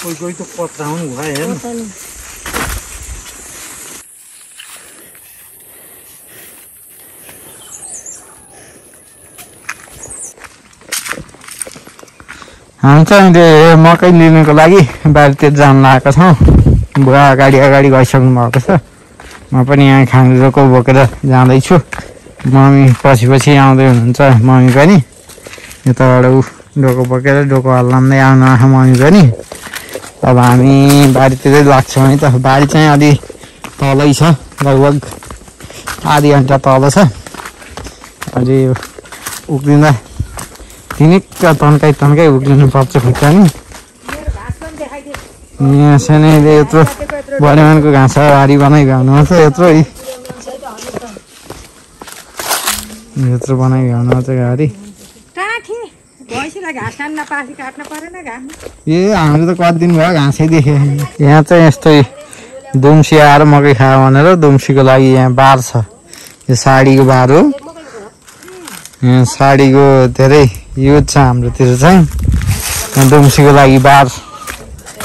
कोही कोही त पत्राउनु भयो नि हामी चाहिँ अहिले मकै लिनुको लागि बारीतिर जान लागेका छौँ बुवा अगाडि अगाडि गइसक्नु भएको छ। म पनि यहाँ खानु डोको बोकेर जाँदैछु। मम्मी पछि पछि आउँदै हुनुहुन्छ मम्मी पनि। यताबाट ऊ डोको बोकेर डोको हल्लाउँदै आउनु आँखा मम्मी पनि। अब हामी बारीतिरै लाग्छौँ है त। बारी चाहिँ अलि तलै छ लगभग आधी घन्टा तल छ। अलि उक्लिँदा तिनिक्क तन्काइ तन्काइ उक्लिनु पर्छ खुट्टा नि। यहाँ सानैले यत्रो बढेमानको घाँस बारी बनाइभ्याउनुहुन्छ यत्रो है। यत्रो बनाइभ्याउनुहुन्छ गाडी। ए हाम्रो त कति दिन भयो घाँसै देखेँ यहाँ चाहिँ यस्तै दुम्सी आएर मकै खायो भनेर दुम्सीको लागि यहाँ बार छ। यो साडीको बार हो। यहाँ साडीको धेरै युज छ हाम्रोतिर चाहिँ। दुम्सीको लागि बार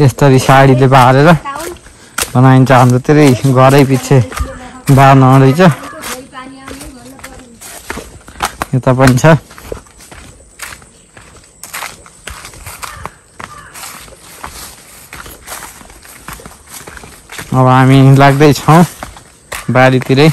यसरी साडीले बारेर बनाइन्छ हाम्रोतिरै। घरै पछि बार्न रहेछ यता पनि छ। अब हामी लाग्दैछौँ बारीतिरै।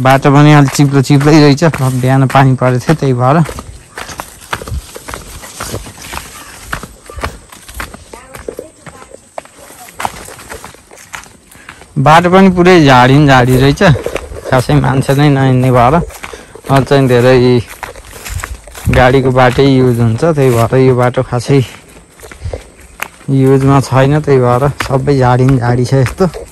बाटो पनि अलिक चिप्लो चिप्लै रहेछ। बिहान पानी परेको थियो त्यही भएर। बाटो पनि पुरै झाडी झाडी रहेछ। खासै मान्छे नै नहिँड्ने भएर। अझ चाहिँ धेरै गाडीको बाटै युज हुन्छ। त्यही भएर यो बाटो खासै युजमा छैन। त्यही भएर सबै झाडी झाडी छ यस्तो।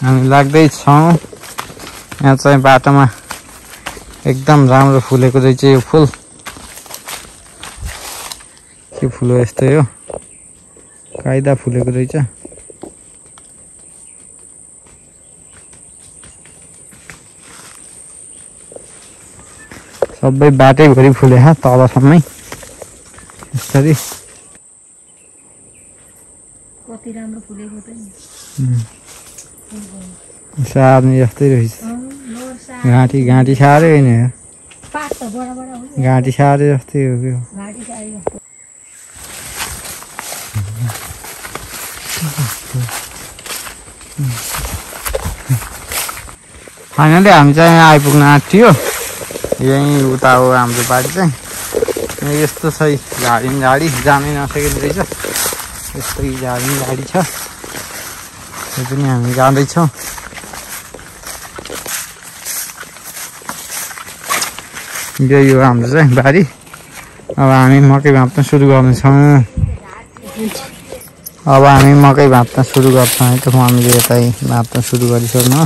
हामी लाग्दैछौँ यहाँ चाहिँ बाटोमा एकदम राम्रो फुलेको रहेछ यो फुल। के फुल हो यस्तै हो काइदा फुलेको रहेछ। सबै बाटैभरि फुले तलसम्मै। यसरी। कति राम्रो फुलेको सार्ने जस्तै रहेछ। घाँटी घाँटी साह्रै होइन। घाँटी साह्रै जस्तै हो यो घाँटी चाहियो जस्तो। फाइनली हामी चाहिँ यहाँ आइपुग्न आँट्यो यहीँ उता हो हाम्रो बारी चाहिँ। यस्तो छ झाडी झाडी जानै नसकेको रहेछ। यस्तै झाडी झाडी छ। त्यो पनि हामी जाँदैछौँ। हो हाम्रो चाहिँ बारी अब हामी मकै भाँच्न सुरु गर्नेछौँ अब हामी मकै भाँच्न सुरु गर्छौँ है त मम्मीले यतै भाँच्न सुरु गरिसक्नु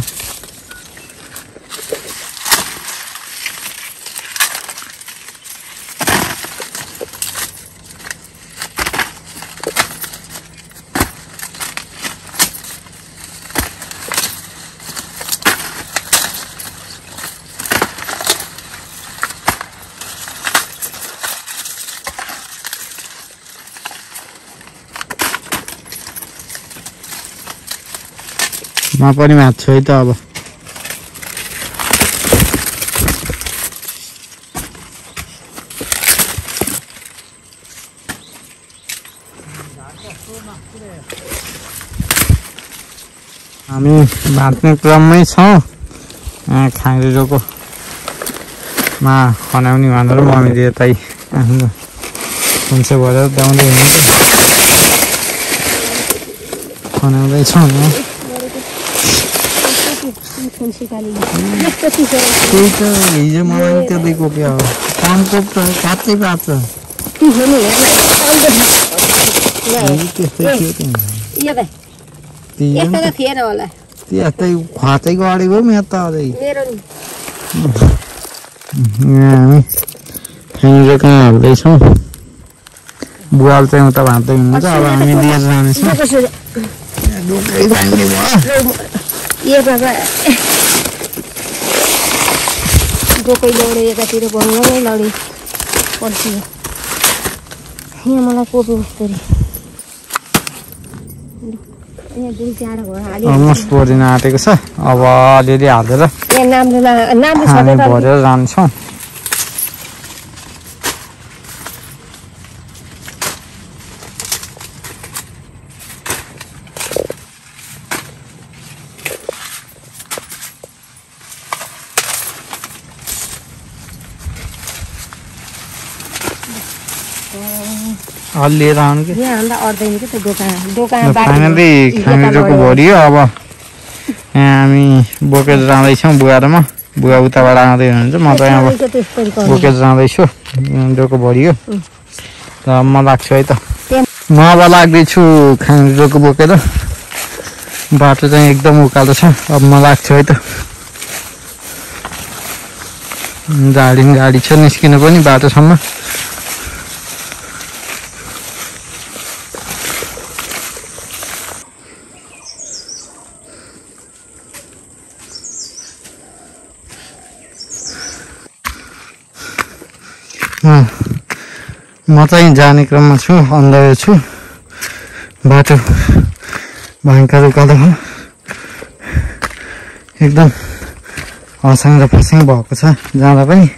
म पनि भाँच्छु है त अब। हामी भाँच्ने क्रममै छौँ। खाङ्रेरोको मा खनाउने भनेर मम्मीले यतै आफ्नो खुम्से भएर दाउँदै हुनुहुन्छ खनाउँदैछौँ। यहाँ सिकाली यस्तो चिसो त्यही त हिजो मलाई पनि त्यो दिएको क्या हो कामकोप त काँचै पार्छ चिसो नि हिजो त्यस्तै थियो त यो त त्यो यस्तो त थिएन होला त्यस्तै खाँचै गढेको पनि यहाँ त अझै मेरो नि यहाँ हामी खानेर कहाँ हाल्दैछौँ बुवाल चाहिँ उता भाँच्दै हुनुहुन्छ अब हामी लिएर जानेछौँ कसरी ढुक्कै भाङ्ने भयो ए बाबा डोकै लडे एकातिर भङ्गै लडे पर्सि यहाँ मलाई कोपी हाल्यो अलमोस्ट परिन आँटेको छ अब अलिअलि हालेर यहाँ नाम्रो ला- नाम्रो छ हामी त तर भरेर जान्छौँ अलि लिएर आउनु फाइनली खानेजोको भरियो अब। यहाँ हामी बोकेर जाँदैछौँ बुहारोमा। बुवा उताबाट आउँदै हुनुहुन्छ। म त यहाँ बोकेर जाँदैछु। डोको भरियो र म लाग्छु है त। म अब लाग्दैछु खानेजोको बोकेर। बाटो चाहिँ एकदम उकालो छ। अब म लाग्छु है त। गाडी गाडी छ। निस्किनु पनि बाटोसम्म। म चाहिँ जाने क्रममा छु अन्धारो छु। बाटो भयङ्कर उकालो हो। एकदम हसाङ र फसाङ भएको छ जाँदा पनि।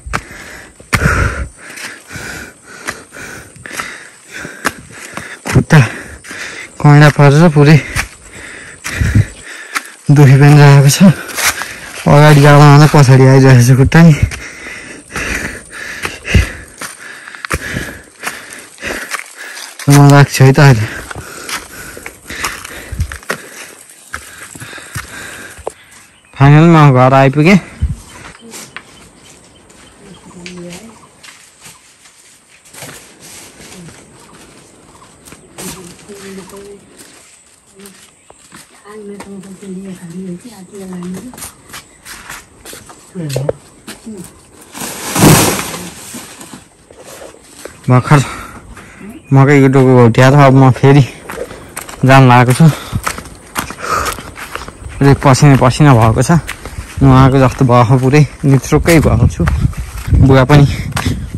खुट्टा कैँडा परेर पुरै दुखी पनि रहेको छ। अगाडि जाँदा भन्दा पछाडि आइरहेको छ खुट्टा नि। मलाई लाग्छ है त अहिले। फाइनलमा घर आइपुगेँ। भर्खर मकैको डोको घोट्याएर अब म फेरि जान लागेको छु पुरै पसिना पसिना भएको छ उहाँको जस्तो भएको पुरै नित्रुक्कै भएको छु बुवा पनि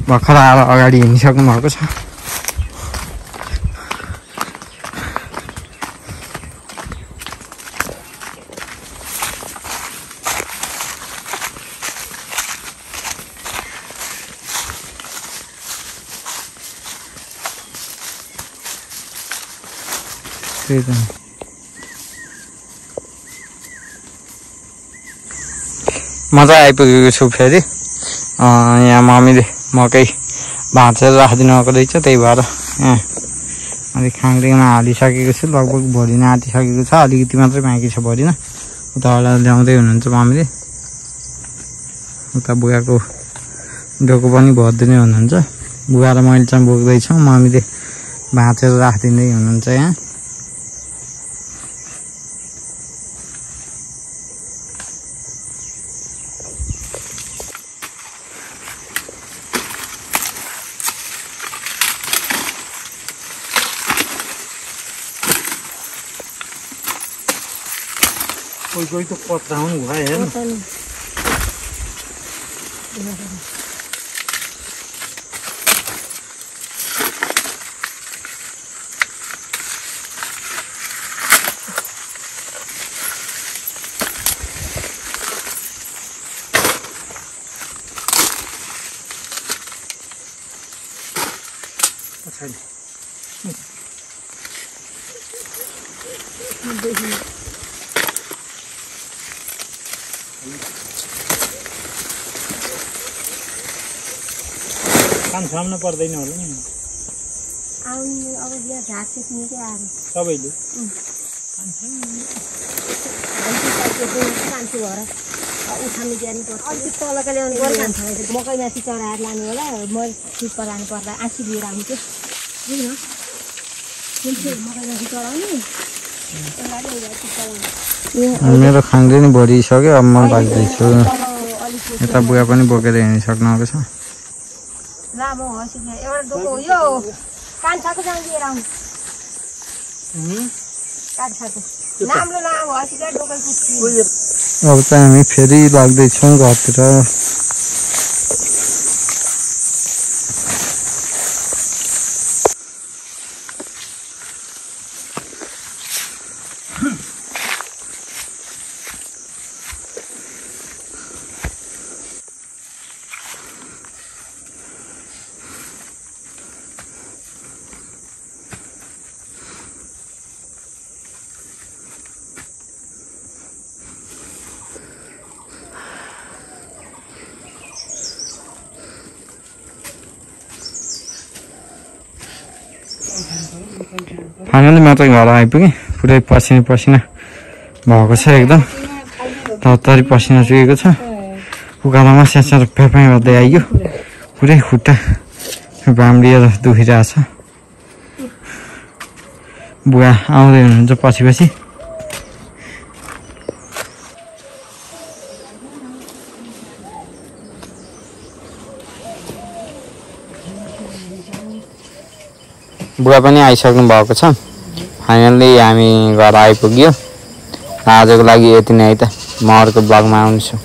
भर्खर आएर अगाडि हिँडिसक्नु भएको छ त्यही त आइपुगेको छु फेरि। यहाँ मम्मीले मकै भाँचेर राखिदिनु भएको रहेछ त्यही भएर यहाँ अलिक खाङ्रीमा हालिसकेको छु लगभग भरिन आँटिसकेको छ अलिकति मात्रै बाँकी छ भरिन उताबाट ल्याउँदै हुनुहुन्छ मम्मीले। उता बुवाको डोको पनि भरिदिँदै हुनुहुन्छ। बुवा र मैले चाहिँ बोक्दैछौँ मम्मीले भाँचेर राखिदिँदै हुनुहुन्छ यहाँ। कोही कोही त पत्राउनु भयो हेर्नु पछाडि कान पर्दैन होला नि। सबैले। मान्छे भएर उठाउनु जानुपर्छ अलिक तलका ल्याउनु पर्छ मकै माथि चढाएर लानु होला। म सिटमा लानु पर्दा आँसी लिएर आउँछु बुझ्न मकै माथि चढाउने? मेरो खाङ्रे नि भरिसक्यो अब म लाग्दैछु अलिक यता बुवा पनि बोकेर हिँडिसक्नु भएको छ। लामो हँसी एउटा डोको हो यो कान्छाको जाउँ लिएर आउनु कान्छाको राम्रो लामो हँसी डोकै कुच्ची अब चाहिँ हामी फेरि लाग्दैछौँ घरतिर फाइनली म चाहिँ घर आइपुगेँ पुरै पसिना पसिना भएको छ एकदम तत्तरी पसिना चुहेको छ उकालोमा स्यासार फ्याफाइ गर्दै आइयो पुरै खुट्टा बाम्रिएर दुखिरहेछ बुवा आउँदै हुनुहुन्छ पछि पछि बुवा पनि आइसक्नु भएको छ। फाइनल्ली हामी घर आइपुग्यो। आजको लागि यति नै है त। म अर्को ब्लगमा आउँछु।